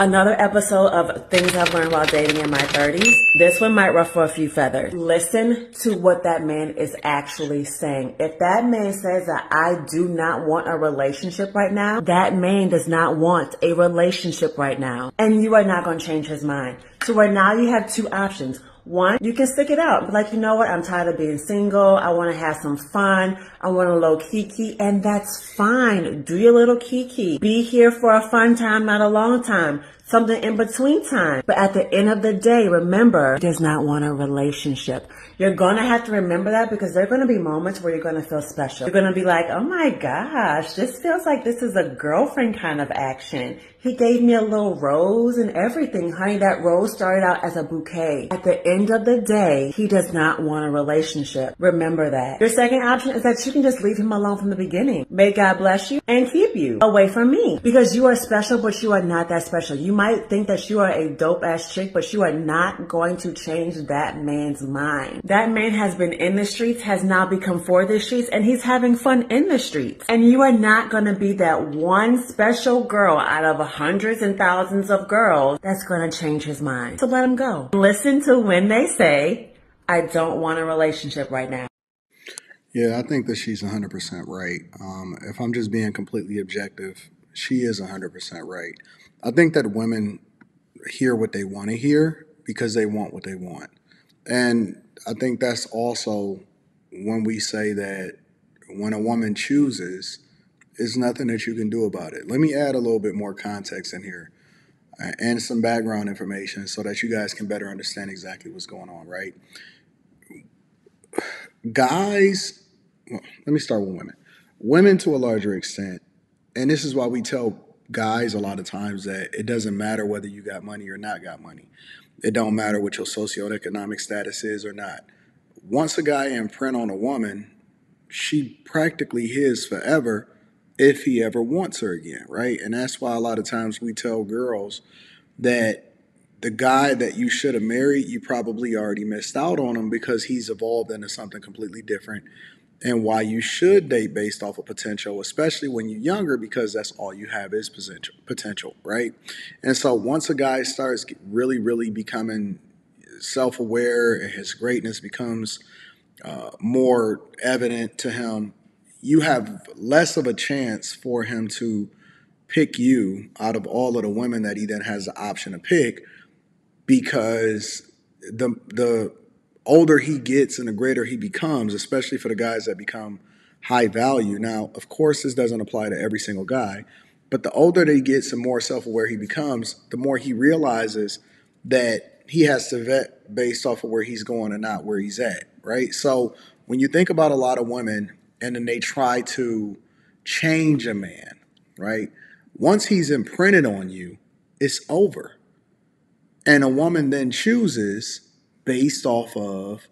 Another episode of Things I've Learned While Dating in My 30s. This one might ruffle a few feathers. Listen to what that man is actually saying. If that man says that I do not want a relationship right now, that man does not want a relationship right now. And you are not going to change his mind. So right now you have two options. One, you can stick it out. Like, you know what? I'm tired of being single. I want to have some fun. I want a little kiki and that's fine. Do your little kiki. Be here for a fun time, not a long time something in between time. But at the end of the day, remember, he does not want a relationship. You're gonna have to remember that because there are gonna be moments where you're gonna feel special. You're gonna be like, oh my gosh, this feels like this is a girlfriend kind of action. He gave me a little rose and everything. Honey, that rose started out as a bouquet. At the end of the day, he does not want a relationship. Remember that. Your second option is that you can just leave him alone from the beginning. May God bless you and keep you away from me because you are special, but you are not that special. You might think that you are a dope ass chick, but you are not going to change that man's mind. That man has been in the streets, has now become for the streets, and he's having fun in the streets. And you are not going to be that one special girl out of hundreds and thousands of girls that's going to change his mind. So let him go. Listen to when they say, I don't want a relationship right now. Yeah, I think that she's 100% right. Um, if I'm just being completely objective, she is 100% right. I think that women hear what they want to hear because they want what they want. And I think that's also when we say that when a woman chooses, there's nothing that you can do about it. Let me add a little bit more context in here uh, and some background information so that you guys can better understand exactly what's going on, right? Guys, well, let me start with women. Women, to a larger extent, and this is why we tell guys a lot of times that it doesn't matter whether you got money or not got money. It don't matter what your socioeconomic status is or not. Once a guy imprint on a woman, she practically his forever if he ever wants her again, right? And that's why a lot of times we tell girls that the guy that you should have married, you probably already missed out on him because he's evolved into something completely different and why you should date based off of potential, especially when you're younger, because that's all you have is potential, potential, right? And so once a guy starts really, really becoming self-aware and his greatness becomes uh, more evident to him, you have less of a chance for him to pick you out of all of the women that he then has the option to pick because the the older he gets and the greater he becomes, especially for the guys that become high value. Now, of course, this doesn't apply to every single guy, but the older that he gets and more self aware he becomes, the more he realizes that he has to vet based off of where he's going and not where he's at, right? So when you think about a lot of women and then they try to change a man, right? Once he's imprinted on you, it's over. And a woman then chooses based off of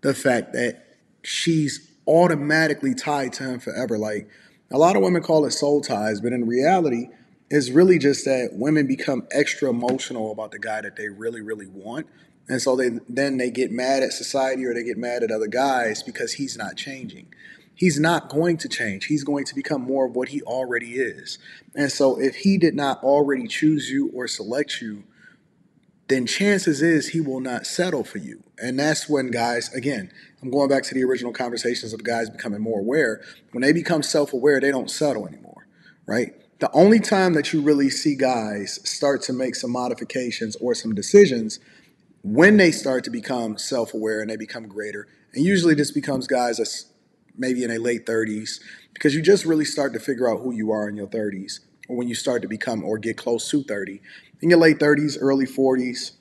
the fact that she's automatically tied to him forever. Like a lot of women call it soul ties, but in reality, it's really just that women become extra emotional about the guy that they really, really want. And so they then they get mad at society or they get mad at other guys because he's not changing. He's not going to change. He's going to become more of what he already is. And so if he did not already choose you or select you then chances is he will not settle for you. And that's when guys, again, I'm going back to the original conversations of guys becoming more aware. When they become self aware, they don't settle anymore, right? The only time that you really see guys start to make some modifications or some decisions when they start to become self aware and they become greater. And usually this becomes guys that's maybe in their late 30s because you just really start to figure out who you are in your 30s or when you start to become or get close to 30 in your late 30s, early 40s.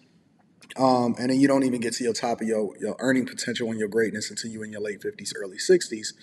Um, and then you don't even get to your top of your, your earning potential and your greatness until you're in your late 50s, early 60s.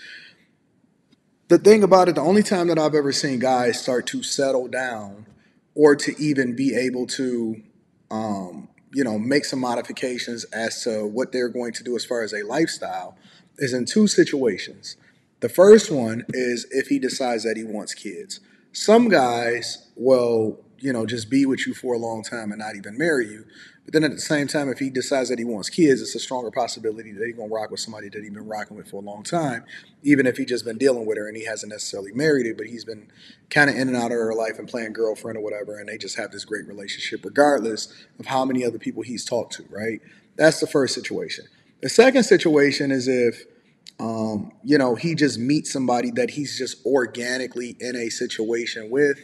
The thing about it, the only time that I've ever seen guys start to settle down or to even be able to, um, you know, make some modifications as to what they're going to do as far as a lifestyle is in two situations. The first one is if he decides that he wants kids. Some guys will you know, just be with you for a long time and not even marry you. But then at the same time, if he decides that he wants kids, it's a stronger possibility that he's gonna rock with somebody that he's been rocking with for a long time, even if he just been dealing with her and he hasn't necessarily married her, but he's been kind of in and out of her life and playing girlfriend or whatever, and they just have this great relationship, regardless of how many other people he's talked to, right? That's the first situation. The second situation is if um, you know, he just meets somebody that he's just organically in a situation with,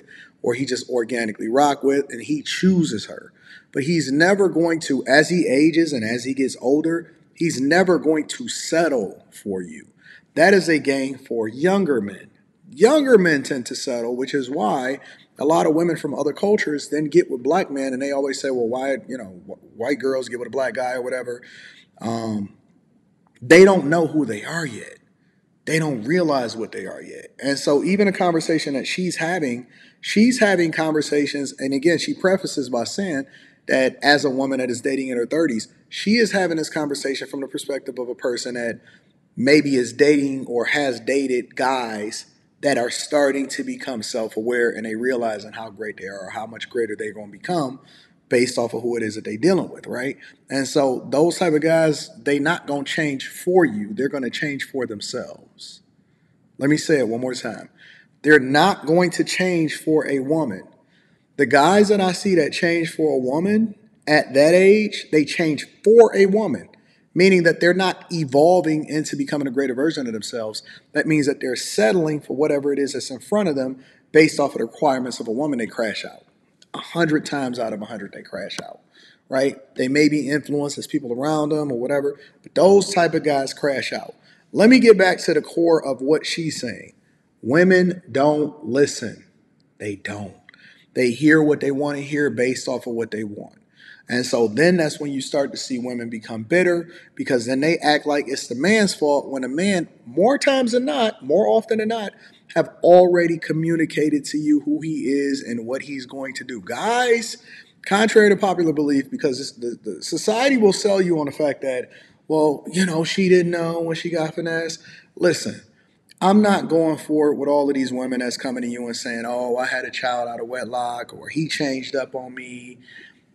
or he just organically rock with, and he chooses her but he's never going to, as he ages and as he gets older, he's never going to settle for you. That is a game for younger men. Younger men tend to settle, which is why a lot of women from other cultures then get with black men, and they always say, "Well, why, you know, white girls get with a black guy or whatever." Um, they don't know who they are yet. They don't realize what they are yet, and so even a conversation that she's having, she's having conversations, and again, she prefaces by saying that as a woman that is dating in her 30s, she is having this conversation from the perspective of a person that maybe is dating or has dated guys that are starting to become self-aware and they realizing how great they are or how much greater they're going to become based off of who it is that they're dealing with, right? And so those type of guys, they not going to change for you. They're going to change for themselves. Let me say it one more time. They're not going to change for a woman the guys that I see that change for a woman at that age, they change for a woman, meaning that they're not evolving into becoming a greater version of themselves. That means that they're settling for whatever it is that's in front of them based off of the requirements of a woman, they crash out. A hundred times out of a hundred, they crash out. Right? They may be influenced as people around them or whatever, but those type of guys crash out. Let me get back to the core of what she's saying. Women don't listen. They don't. They hear what they want to hear based off of what they want. And so then that's when you start to see women become bitter because then they act like it's the man's fault when a man, more times than not, more often than not, have already communicated to you who he is and what he's going to do. Guys, contrary to popular belief, because the, the society will sell you on the fact that, well, you know, she didn't know when she got finesse. Listen, I'm not going for it with all of these women that's coming to you and saying, oh, I had a child out of wedlock or he changed up on me.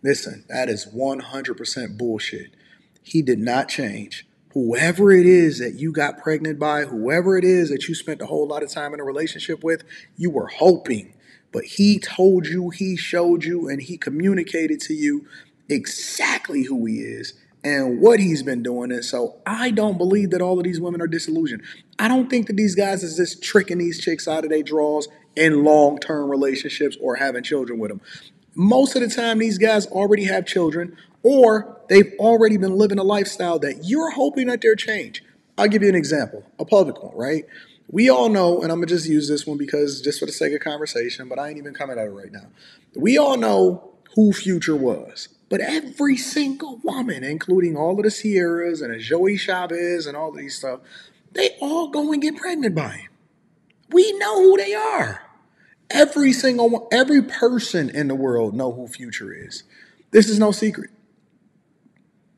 Listen, that is 100% bullshit. He did not change. Whoever it is that you got pregnant by, whoever it is that you spent a whole lot of time in a relationship with, you were hoping. But he told you, he showed you, and he communicated to you exactly who he is and what he's been doing. And so I don't believe that all of these women are disillusioned. I don't think that these guys is just tricking these chicks out of their draws in long term relationships or having children with them. Most of the time, these guys already have children or they've already been living a lifestyle that you're hoping that they're change. I'll give you an example, a public one, right? We all know, and I'm gonna just use this one because just for the sake of conversation, but I ain't even coming at it right now. We all know who Future was. But every single woman, including all of the Ciaras and the Joie Chavis and all of these stuff, they all go and get pregnant by him. We know who they are. Every single one, every person in the world know who Future is. This is no secret.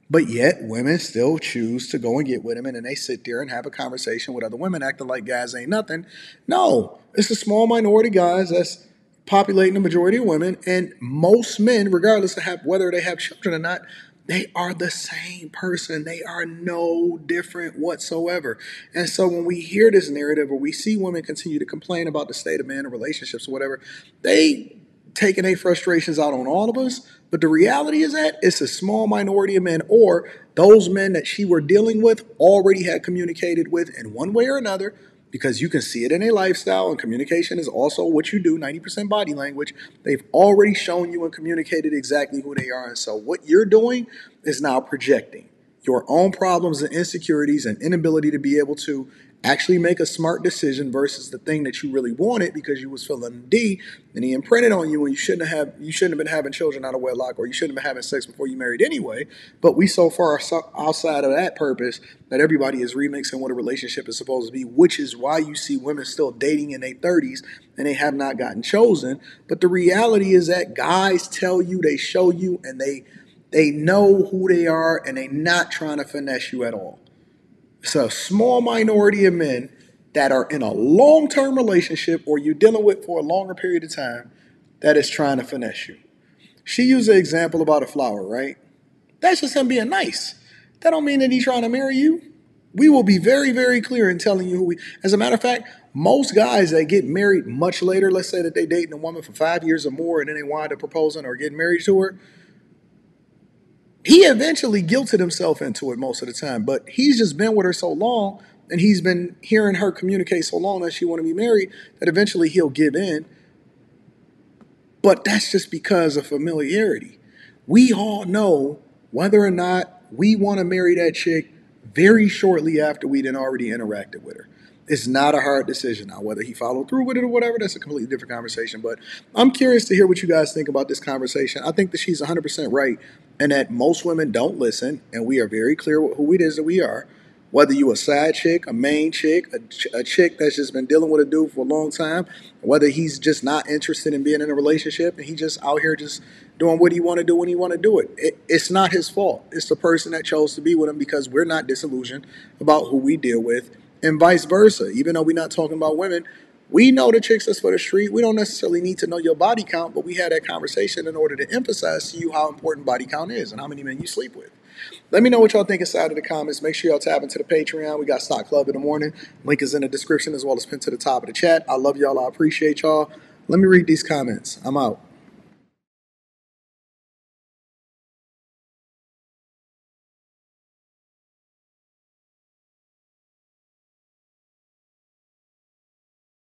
But yet, women still choose to go and get with him, and then they sit there and have a conversation with other women, acting like guys ain't nothing. No, it's a small minority guys that's populating the majority of women, and most men, regardless of have, whether they have children or not, they are the same person. They are no different whatsoever. And so when we hear this narrative or we see women continue to complain about the state of men or relationships or whatever, they taking their frustrations out on all of us. But the reality is that it's a small minority of men, or those men that she were dealing with already had communicated with in one way or another because you can see it in a lifestyle and communication is also what you do 90% body language. They've already shown you and communicated exactly who they are and so what you're doing is now projecting your own problems and insecurities and inability to be able to actually make a smart decision versus the thing that you really wanted because you was feeling D and he imprinted on you and you shouldn't have you shouldn't have been having children out of wedlock or you shouldn't have been having sex before you married anyway. But we so far outside of that purpose that everybody is remixing what a relationship is supposed to be, which is why you see women still dating in their 30s and they have not gotten chosen. But the reality is that guys tell you, they show you, and they they know who they are and they're not trying to finesse you at all. It's a small minority of men that are in a long term relationship or you're dealing with for a longer period of time that is trying to finesse you. She used an example about a flower, right? That's just him being nice. That don't mean that he's trying to marry you. We will be very, very clear in telling you who we. As a matter of fact, most guys that get married much later, let's say that they dating a woman for five years or more, and then they wind up proposing or getting married to her. He eventually guilted himself into it most of the time, but he's just been with her so long, and he's been hearing her communicate so long that she want to be married that eventually he'll give in. But that's just because of familiarity. We all know whether or not we want to marry that chick very shortly after we'd already interacted with her. It's not a hard decision now. Whether he followed through with it or whatever, that's a completely different conversation. But I'm curious to hear what you guys think about this conversation. I think that she's 100% right and that most women don't listen, and we are very clear who it is that we are. Whether you a side chick, a main chick, a, ch- a chick that's just been dealing with a dude for a long time, whether he's just not interested in being in a relationship and he just out here just doing what he want to do when he want to do it. it. It's not his fault. It's the person that chose to be with him because we're not disillusioned about who we deal with and vice versa. Even though we're not talking about women, we know the chicks that's for the street. We don't necessarily need to know your body count, but we had that conversation in order to emphasize to you how important body count is and how many men you sleep with. Let me know what y'all think inside of the comments. Make sure y'all tap into the Patreon. We got Stock Club in the morning. Link is in the description as well as pinned to the top of the chat. I love y'all. I appreciate y'all. Let me read these comments. I'm out.